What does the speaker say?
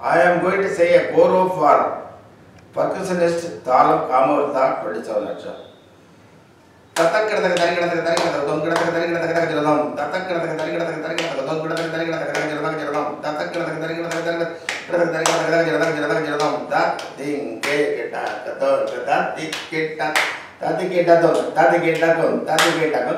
I am going to say a choro for percussionist Talam Kamurtha 27 Laksha. తతక్కడతక తరిగడతక తరిగడతక దొంగడతక తరిగడతక తక జరదం తతక్కడతక తరిగడతక తరిగడతక దొంగడతక తరిగడతక తక జరదం జరదం తతక్కడతక తరిగడతక తరిగడతక తరిగడతక తక జరదం జరదం జరదం the దిం కే కెట కతో the తి కెట తతి కెట తో తతి కెట తో తతి కెట తో